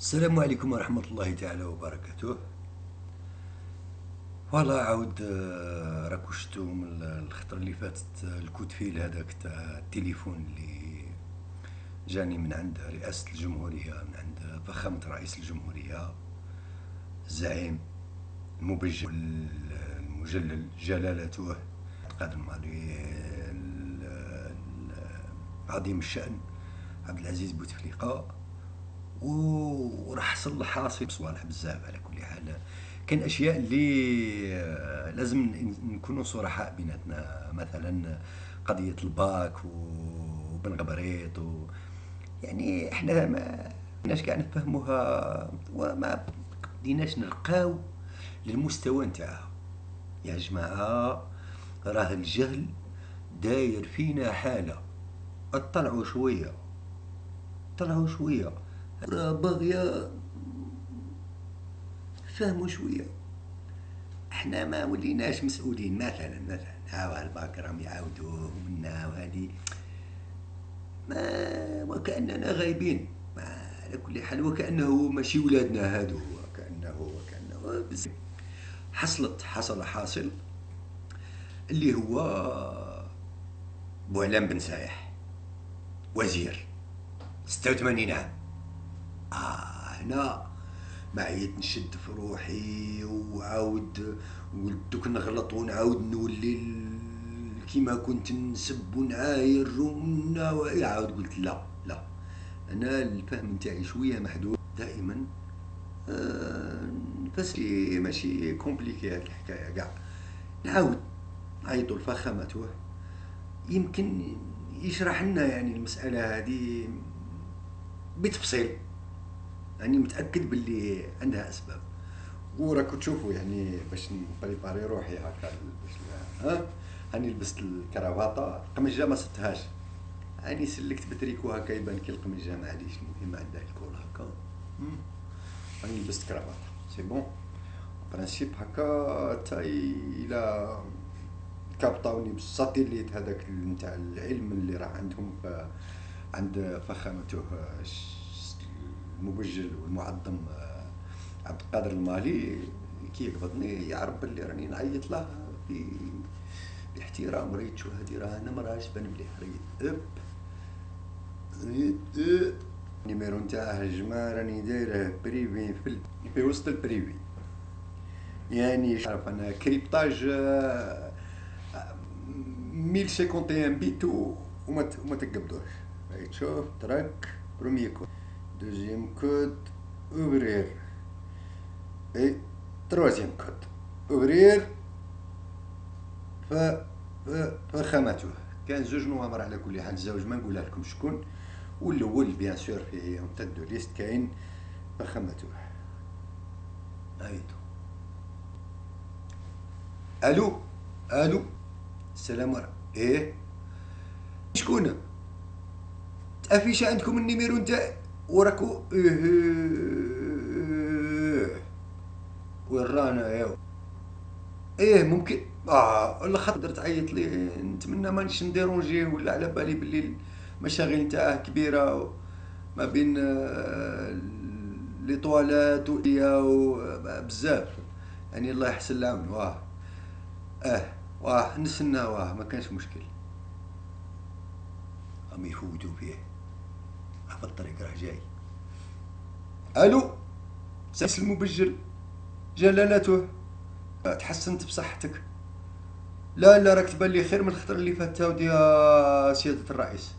السلام عليكم ورحمة الله تعالى وبركاته. voilà عاود آه، راكو شفتو من الخطرة اللي فاتت آه، ال coup de fil هذاك تاع التليفون اللي جاني من عند رئاسة الجمهورية من عند فخامة رئيس الجمهورية الزعيم المبجل المجلل جلالته قادم علي عظيم الشأن عبد العزيز بوتفليقة. وراح حصل حاصل صوالح بزاف على كل حال. كان أشياء اللي آه، لازم نكونوا صرحاء بيناتنا. مثلا قضية الباك وبن غبريط و يعني إحنا ما كناش كاع نفهموها وما بديناش نرقاو للمستوى نتاعها. يا جماعة راه الجهل داير فينا حالة. اطلعوا شوية. طلعوا شوية. باغية فهموا شوية. إحنا ما وليناش مسؤولين مثلا مثلا ها الباك راهم يعاودوه منا وهذه ما وكأننا غايبين. على كل حال وكأنه ماشي ولادنا هادو وكأنه وكأنه بس حصلت حصل حاصل اللي هو بوعلام بن سايح وزير 86 عام. آه هنا ما عيت نشد في روحي وعاود ولدوك نغلط ونعاود نولي كيما كنت نسب ونعاير عاود قلت لا لا. أنا الفهم نتاعي شوية محدود. دائما آه نفسي ماشي compliqué هاد الحكاية كاع. نعاود نعيطو لفخامته يمكن يشرح لنا يعني المسألة هذه بتفصيل. يعني متأكد باللي عندها أسباب. وراكو تشوفوا يعني باش ن préparer روحي هكا باش ها؟ هاني لبست الكرافاطه القمجه ما صدتهاش. هاني سلكت بتريكو هكا يبان كي القمجه ما عاديش المهم عندها ال col هكا. هاني لبست كرافاطه سي بون برانسيب هكا تاي إلى كابطاوني بالساتيليت هذاك نتاع العلم اللي راه عندهم عند فخامته المبجل والمعظم آه، عبد القادر المالي كي يقبضني يعرف باللي راني نعيط له باحترام ريت شو هادي راه أنا ما بان مليح ريت أب ريت ال numéro نتاعه جماعة راني دايره privé في, في وسط ال privé. يعني عارف أنا cryptage آه، mille cinquante bits وما تقبضوش. تشوف تراك premier code Deuxième code, ouvrir. Et troisième code, ouvrir. ف فخامته كان زوج نوامر على كل حال الزوج ما نقولها لكم شكون والاول bien sûr في en tête de liste كاين فخامته هايدو ألو ألو السلام عليكم إيه شكون ت affiche عندكم ال numéro نتاعي وراكو إيه. وين رانا يا إيه ممكن. آه الآخر تقدر تعيط ليه نتمنى مانيش نديرونجيه ولا على بالي باللي المشاغل نتاعه كبيرة ما بين آه، لي طوالات و بزاف. يعني الله يحسن العون واه. آه واه نستنى واه ما كانش مشكل. هم يفوتوا فيه في الطريق راه جاي. ألو؟ سيس المبجل. جلالته. تحسنت بصحتك؟ لا لا راك تبان لي خير من الخطر اللي فات يا سيادة الرئيس.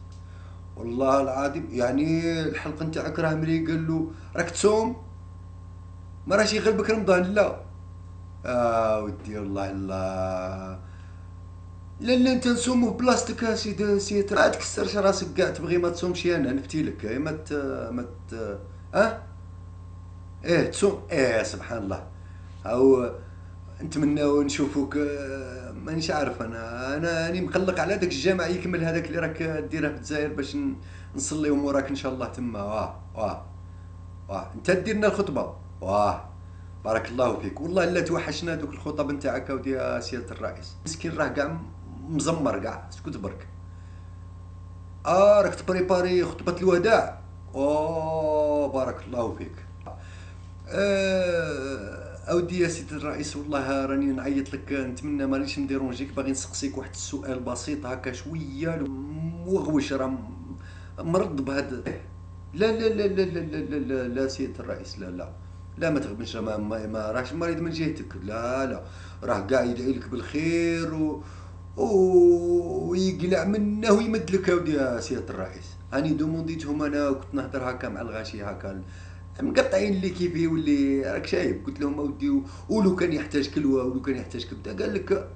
والله العظيم يعني الحلقة نتاعك راه ملي قال له راك تصوم؟ ما راهش يغلبك رمضان لا. آه ودي والله الله. لا لا انت نصومو بلاصتك سيدي سيدي ما تكسرش راسك كاع تبغي ما تصومش أنا نفتي لك. ما ت ما ت آه إيه تصوم؟ إيه سبحان الله. أو نتمنى نشوفوك مانيش عارف أنا. أنا راني مقلق على داك الجامع يكمل هذاك اللي راك ديره في الجزائر باش نصلي وراك إن شاء الله تما. واه واه واه. أنت دير لنا الخطبة. واه. بارك الله فيك. والله لا توحشنا دوك الخطب نتاعك ودي سيادة الرئيس. مسكين راه كاع مزمر كاع سكت برك آه راك تبريباري خطبة الوداع. أوه بارك الله فيك. آه أودي يا سيدي الرئيس والله راني نعيط لك. نتمنى مانيش نديرونجيك باغي نسقسيك واحد السؤال بسيط هكا شوية. وغوش راه مرض بهاد. لا لا لا لا لا لا لا, لا سيدي الرئيس لا لا. لا ما تغبنش ما, ما راهش مريض من جهتك لا لا. راه كاع يدعي لك بالخير و ويقلع منه ويمد لك يا سيادة الرئيس. هاني دومونديتهم أنا وكنت نهضر هكا مع الغاشي هكا. مقطعين اللي كيفي واللي راك شايف. قلت لهم أودي ولو كان يحتاج كلوة ولو كان يحتاج كبدة. قال لك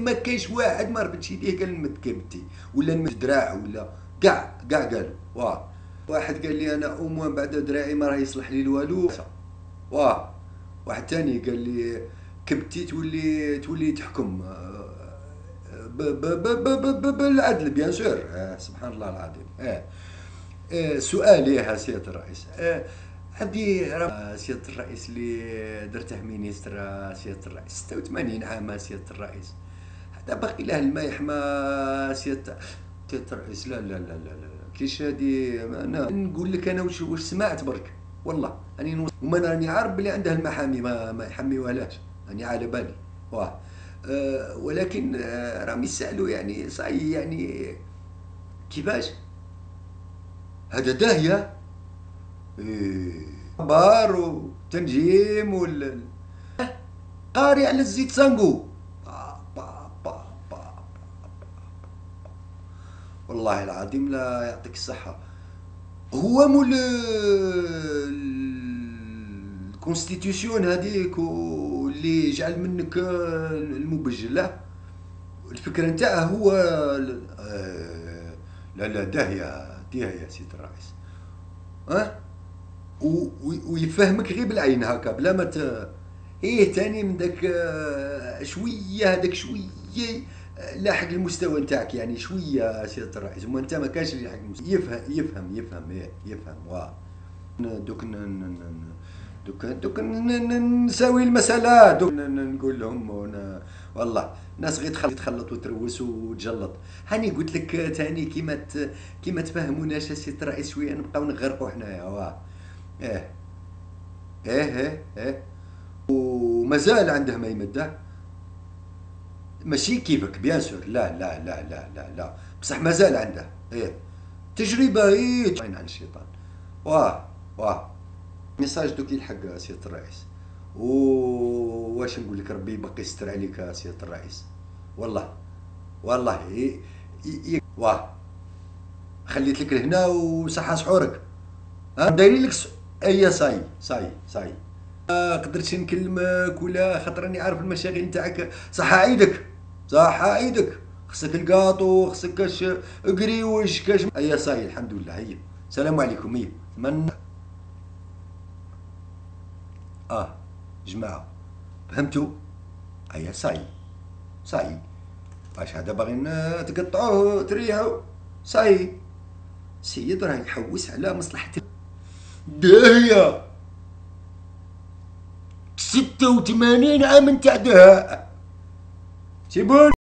ما كاينش واحد ما ربطش يديه قال نمد كبدتي ولا نمد دراع ولا كاع كاع قالوا واه. واحد قال لي أنا اموان بعد دراعي ما راه يصلح لي الوالو. واه. واحد تاني قال لي كبتي تولي تولي تحكم. بالعدل بيان سور. آه سبحان الله العظيم. آه. آه سؤالي يا سيادة الرئيس. عندي سيادة الرئيس اللي درته مينيستر سيادة الرئيس. 86 عام سيادة الرئيس. هذا باقي له الماء يحمى سياده الرئيس. لا لا لا لا كيش هادي؟ أنا نقول لك أنا واش واش سمعت برك. والله راني وما راني عارف بلي عندها المحامي ما, ما راني على بالي. واه. ولكن أه راهم يسالوا يعني صاي يعني كيفاش؟ هذا داهية؟ إيه بار وتنجيم وال قاري على الزيت سانغو والله العظيم لا يعطيك الصحة. هو مول الكونستيتيوسيون هذيك واللي جعل منك المبجلة الفكرة نتاعه هو آه، لا لا داهية يا سيد الرئيس. ها؟ ويفهمك غير بالعين هكا بلا ما ت... إيه تاني من داك آه، شوية هذاك شوية لاحق المستوى نتاعك يعني شوية سياده الرئيس. وما أنت ما كانش يلاحق المستوى. يفهم يفهم يفهم إيه يفهم واه دوك دوك دوك نساوي المسألة. دوك نقول لهم والله الناس غير تخلط وتروس وتجلط. هاني قلت لك تاني كيما كيما تفهموناش سياده الرئيس شوية نبقاو نغرقوا حنايا. واه. إيه. إيه إيه إيه. ومازال عنده ما يمده ماشي كيفك بيان سور. لا لا لا لا لا لا. بصح مازال عنده إيه. تجربة إيه عن الشيطان؟ واه واه. ميساج دوك يلحق سياده الرئيس. واش نقول لك ربي يبقي يستر عليك سياده الرئيس؟ والله والله ي... ي... واه. خليت لك لهنا وصحة سحورك ها؟ دايرين لك س... أي صاي صاي صاي. ما قدرتش نكلمك ولا خاطر راني عارف المشاغل نتاعك. صح عيدك صح عيدك. خصك الكاطو خصك كاش قريوش كاش أي صاي الحمد لله هي. السلام عليكم هي. من آه جماعة. فهمتوا؟ أي صاي صاي واش هذا باغيين تقطعوه تريحوا؟ صاي سيد راه يحوس على مصلحته داهية. ستة وثمانين عام نتاع دهاء سيبون